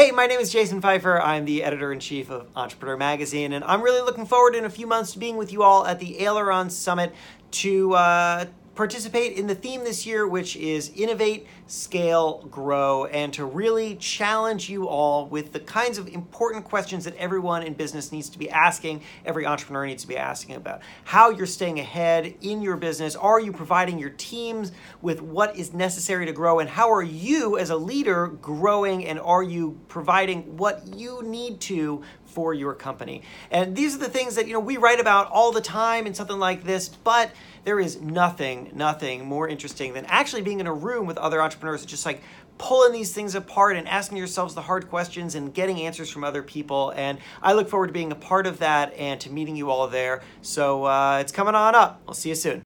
Hey, my name is Jason Feifer. I'm the editor in chief of Entrepreneur Magazine, and I'm really looking forward in a few months to being with you all at the Aileron Summit to uh, participate in the theme this year, which is innovate, scale, grow, and to really challenge you all with the kinds of important questions that everyone in business needs to be asking, every entrepreneur needs to be asking about. How you're staying ahead in your business. Are you providing your teams with what is necessary to grow? And how are you, as a leader, growing? And are you providing what you need to for your company. And these are the things that you know we write about all the time in something like this, but there is nothing, more interesting than actually being in a room with other entrepreneurs just like pulling these things apart and asking yourselves the hard questions and getting answers from other people. And I look forward to being a part of that and to meeting you all there. So uh, it's coming on up. I'll see you soon.